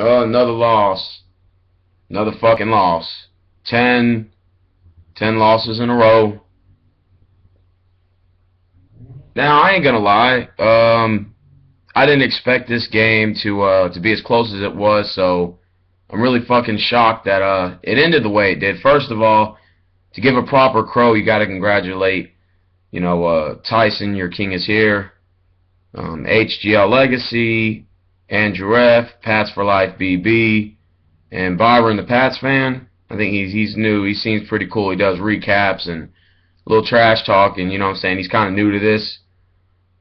Oh, another loss. Another fucking loss. Ten, ten losses in a row. Now I ain't gonna lie. Um, I didn't expect this game to uh to be as close as it was, so I'm really fucking shocked that uh it ended the way it did. First of all, to give a proper crow, you got to congratulate, you know, uh, Tyson, your king is here. Um, HGL Legacy, Andrew F, Pats for Life BB, and Byron the Pats fan. I think he's he's new. He seems pretty cool. He does recaps and a little trash talk, and you know what I'm saying. He's kind of new to this.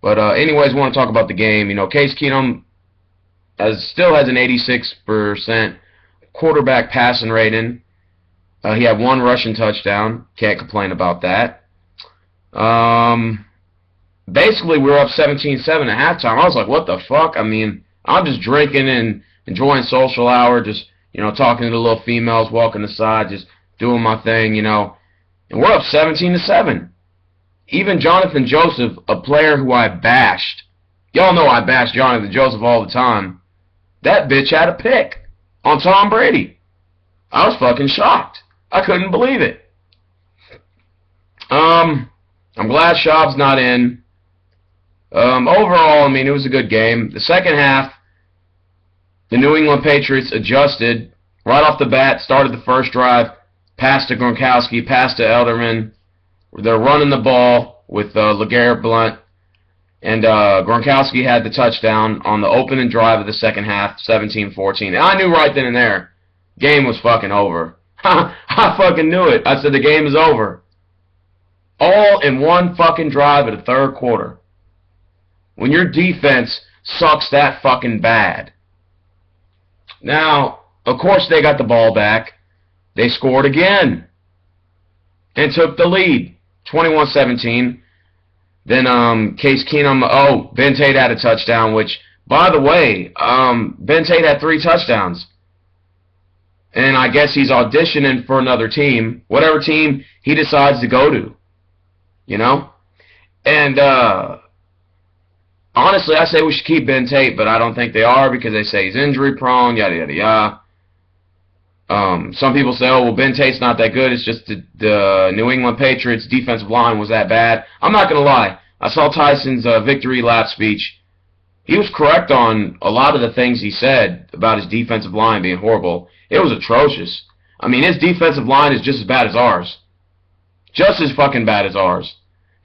But uh, anyways, want to talk about the game. You know, Case Keenum has, still has an 86% quarterback passing rating. Uh, he had one rushing touchdown. Can't complain about that. Um, basically, we were up 17-7 at halftime. I was like, what the fuck? I mean, I'm just drinking and enjoying social hour, just, you know, talking to the little females walking the side, just doing my thing, you know. And we're up 17 to 7. Even Johnathan Joseph, a player who I bashed, y'all know I bash Johnathan Joseph all the time, that bitch had a pick on Tom Brady. I was fucking shocked. I couldn't believe it. Um, I'm glad Schaub's not in. Um, overall, I mean, it was a good game. The second half, the New England Patriots adjusted right off the bat, started the first drive, passed to Gronkowski, passed to Edelman. They're running the ball with uh, LeGarrette Blunt, and uh, Gronkowski had the touchdown on the opening drive of the second half, 17-14. And I knew right then and there, game was fucking over. I fucking knew it. I said the game is over. All in one fucking drive of the third quarter. When your defense sucks that fucking bad. Now, of course they got the ball back. They scored again. And took the lead. 21-17. Then um, Case Keenum, oh, Ben Tate had a touchdown, which, by the way, um, Ben Tate had three touchdowns and I guess he's auditioning for another team, whatever team he decides to go to. You know? And uh honestly I say we should keep Ben Tate, but I don't think they are because they say he's injury prone, yada yada yada. Um, some people say, oh, well, Ben Tate's not that good. It's just the, the New England Patriots defensive line was that bad. I'm not going to lie. I saw Tyson's uh, victory lap speech. He was correct on a lot of the things he said about his defensive line being horrible. It was atrocious. I mean, his defensive line is just as bad as ours. Just as fucking bad as ours.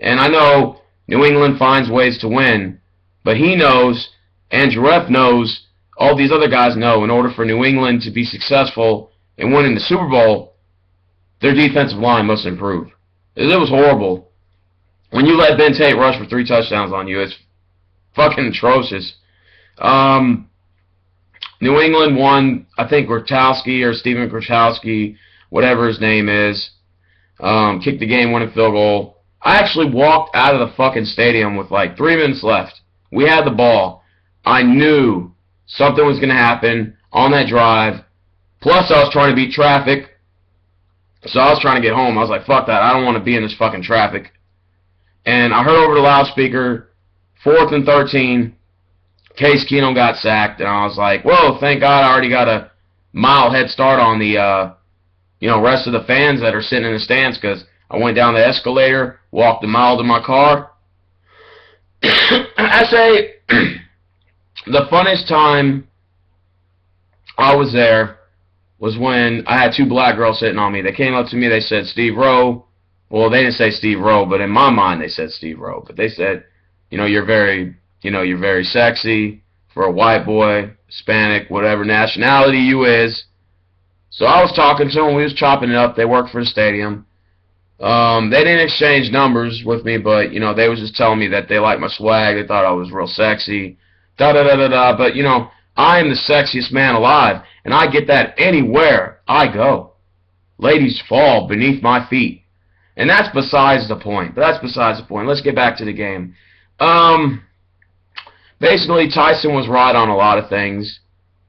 And I know New England finds ways to win, but he knows, Andrew F. knows, all these other guys know, in order for New England to be successful in winning the Super Bowl, their defensive line must improve. It was horrible. When you let Ben Tate rush for three touchdowns on you, it's fucking atrocious. Um, New England won, I think Gronkowski or Stephen Gronkowski, whatever his name is, um, kicked the game-winning field goal. I actually walked out of the fucking stadium with like three minutes left. We had the ball. I knew something was going to happen on that drive. Plus, I was trying to beat traffic. So I was trying to get home. I was like, fuck that. I don't want to be in this fucking traffic. And I heard over the loudspeaker, fourth and 13, Case Keenum got sacked, and I was like, whoa, thank God I already got a mile head start on the, uh, you know, rest of the fans that are sitting in the stands because I went down the escalator, walked a mile to my car. I say the funnest time I was there was when I had two black girls sitting on me. They came up to me, they said, Steve Rowe. Well, they didn't say Steve Rowe, but in my mind they said Steve Rowe. But they said, you know, you're very you know, you're very sexy for a white boy, Hispanic, whatever nationality you is. So I was talking to them. We was chopping it up. They work for the stadium. Um, they didn't exchange numbers with me, but you know, they was just telling me that they liked my swag. They thought I was real sexy. Da da da da da. But you know, I am the sexiest man alive, and I get that anywhere I go. Ladies fall beneath my feet, and that's besides the point. But that's besides the point. Let's get back to the game. Um, basically Tyson was right on a lot of things,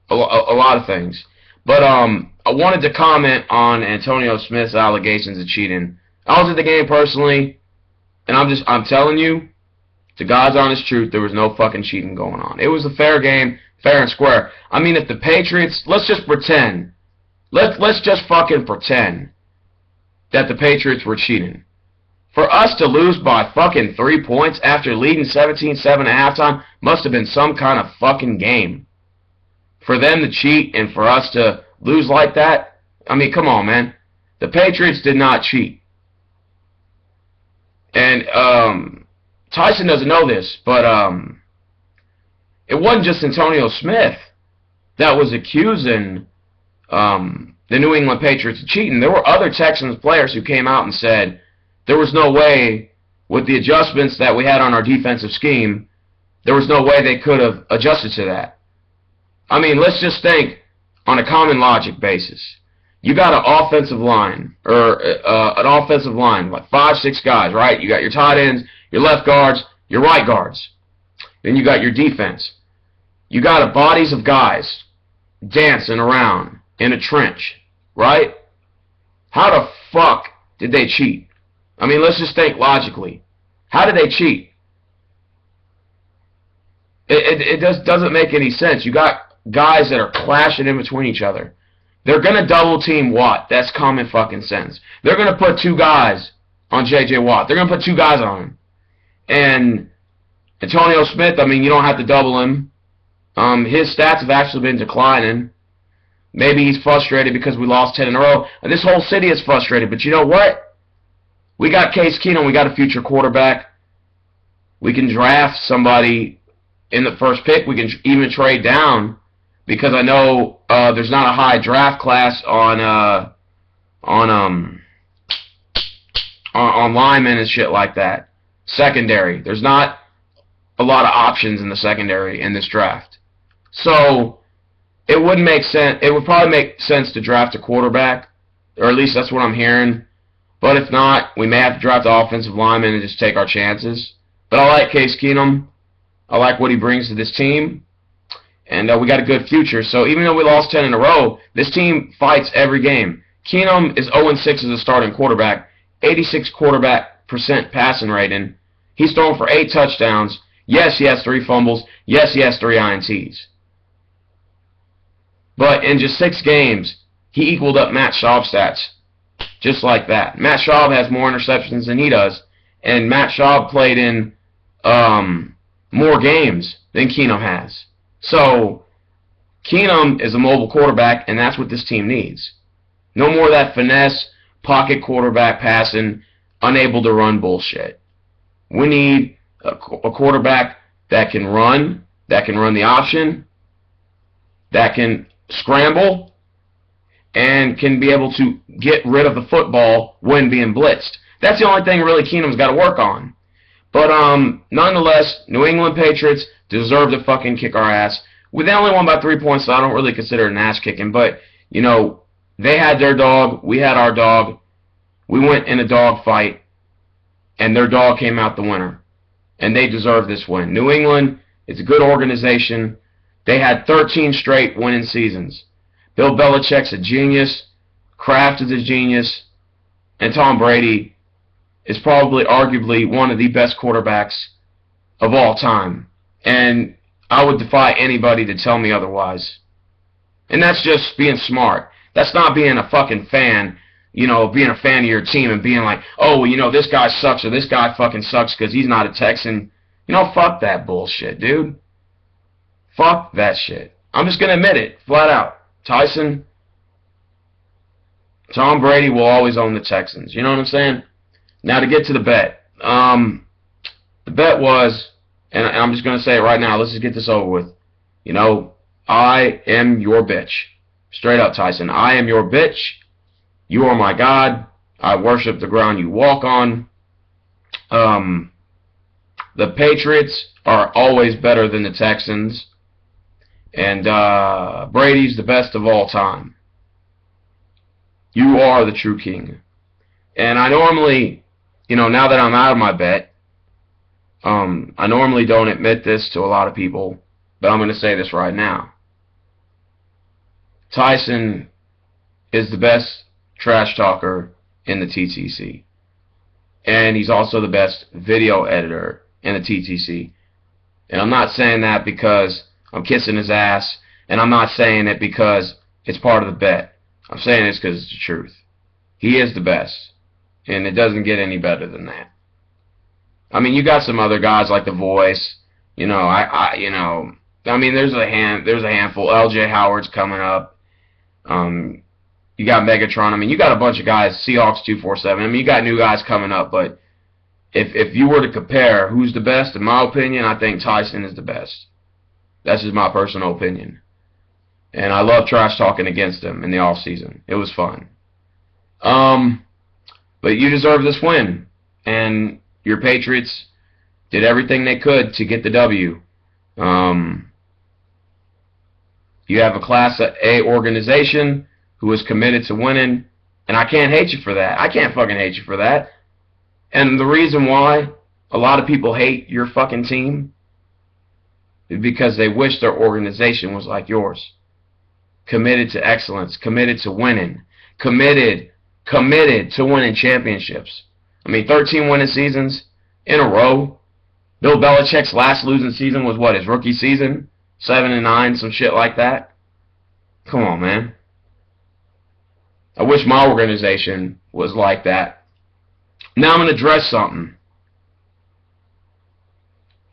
a, a, a lot of things. But um, I wanted to comment on Antonio Smith's allegations of cheating. I was at the game personally, and I'm just I'm telling you, to God's honest truth, there was no fucking cheating going on. It was a fair game. fair and square. I mean, if the Patriots, let's just pretend, let's let's just fucking pretend that the Patriots were cheating. For us to lose by fucking three points after leading 17-7 at halftime must have been some kind of fucking game. For them to cheat and for us to lose like that, I mean, come on, man. The Patriots did not cheat. And um, Tyson doesn't know this, but um, it wasn't just Antonio Smith that was accusing um, the New England Patriots of cheating. There were other Texans players who came out and said there was no way, with the adjustments that we had on our defensive scheme, there was no way they could have adjusted to that. I mean, let's just think on a common logic basis. You got an offensive line, or uh, an offensive line, like five, six guys, right? You got your tight ends, your left guards, your right guards. Then you got your defense. You got a bodies of guys dancing around in a trench, right? How the fuck did they cheat? I mean, let's just think logically. How did they cheat? It, it, it just doesn't make any sense. You got guys that are clashing in between each other. They're going to double team Watt. That's common fucking sense. They're going to put two guys on J.J. Watt. They're going to put two guys on him. And Antonio Smith, I mean, you don't have to double him. Um, his stats have actually been declining. Maybe he's frustrated because we lost 10 in a row. And This whole city is frustrated. But you know what? We got Case Keenum. We got a future quarterback. We can draft somebody in the first pick. We can even trade down because I know uh, there's not a high draft class on uh, on um on, on linemen and shit like that. Secondary. There's not a lot of options in the secondary in this draft. So it wouldn't make sense. It would probably make sense to draft a quarterback, or at least that's what I'm hearing. But if not, we may have to draft the offensive lineman and just take our chances. But I like Case Keenum. I like what he brings to this team. And uh, we got a good future. So even though we lost 10 in a row, this team fights every game. Keenum is 0-6 as a starting quarterback, 86 quarterback percent passing rating. He's thrown for eight touchdowns. Yes, he has three fumbles. Yes, he has three INTs. But in just six games, he equaled up Matt Schaub's stats. Just like that. Matt Schaub has more interceptions than he does. And Matt Schaub played in um, more games than Keenum has. So, Keenum is a mobile quarterback, and that's what this team needs. No more of that finesse, pocket quarterback passing, unable to run bullshit. We need a, a quarterback that can run, that can run the option, that can scramble, and can be able to get rid of the football when being blitzed. That's the only thing really Keenum's got to work on. But um, nonetheless, New England Patriots deserve to fucking kick our ass. Well, they only won by three points, so I don't really consider it an ass kicking. But you know, they had their dog, we had our dog. We went in a dog fight, and their dog came out the winner, and they deserve this win. New England is a good organization. They had 13 straight winning seasons. Bill Belichick's a genius. Kraft is a genius. And Tom Brady is probably arguably one of the best quarterbacks of all time. And I would defy anybody to tell me otherwise. And that's just being smart. That's not being a fucking fan, you know, being a fan of your team and being like, oh, well, you know, this guy sucks or this guy fucking sucks because he's not a Texan. You know, fuck that bullshit, dude. Fuck that shit. I'm just going to admit it, flat out. Tyson, Tom Brady will always own the Texans. You know what I'm saying? Now to get to the bet. Um, the bet was, and I'm just going to say it right now. Let's just get this over with. You know, I am your bitch. Straight up, Tyson. I am your bitch. You are my God. I worship the ground you walk on. Um, the Patriots are always better than the Texans. And uh, Brady's the best of all time. You are the true king. And I normally, you know, now that I'm out of my bet, um, I normally don't admit this to a lot of people, but I'm going to say this right now. Tyson is the best trash talker in the TTC. And he's also the best video editor in the TTC. And I'm not saying that because I'm kissing his ass, and I'm not saying it because it's part of the bet. I'm saying this because it's the truth. He is the best, and it doesn't get any better than that. I mean, you got some other guys like The Voice. You know, I, I, you know, I mean, there's a hand, there's a handful. L.J. Howard's coming up. Um, you got Megatron. I mean, you got a bunch of guys. Seahawks two four seven. I mean, you got new guys coming up. But if if you were to compare who's the best, in my opinion, I think Tyson is the best. That's just my personal opinion. And I love trash talking against him in the off season. It was fun. Um, but you deserve this win, and your Patriots did everything they could to get the W. Um, you have a Class A organization who is committed to winning, and I can't hate you for that. I can't fucking hate you for that. And the reason why a lot of people hate your fucking team is because they wish their organization was like yours. Committed to excellence, committed to winning, committed, committed to winning championships. I mean, 13 winning seasons in a row. Bill Belichick's last losing season was what, his rookie season? 7 and 9, some shit like that. Come on, man. I wish my organization was like that. Now I'm to address something.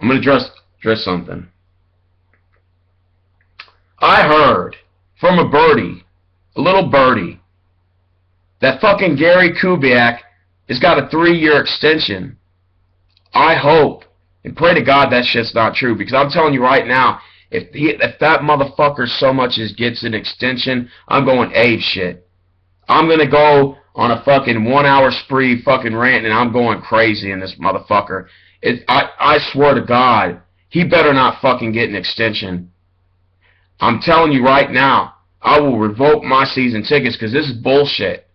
I'm to address, address something. I heard from a birdie, a little birdie, that fucking Gary Kubiak has got a three-year extension. I hope and pray to God that shit's not true because I'm telling you right now, if he, if that motherfucker so much as gets an extension, I'm going ape shit. I'm gonna go on a fucking one hour spree fucking rant and I'm going crazy in this motherfucker. It, I, I swear to God, he better not fucking get an extension. I'm telling you right now, I will revoke my season tickets because this is bullshit.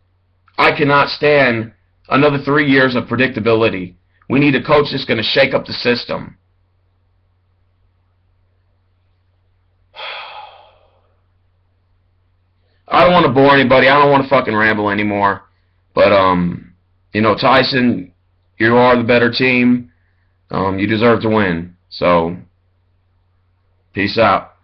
I cannot stand another three years of predictability. We need a coach that's going to shake up the system. I don't want to bore anybody. I don't want to fucking ramble anymore. But um, you know, Tyson, you are the better team. Um, you deserve to win. So, peace out.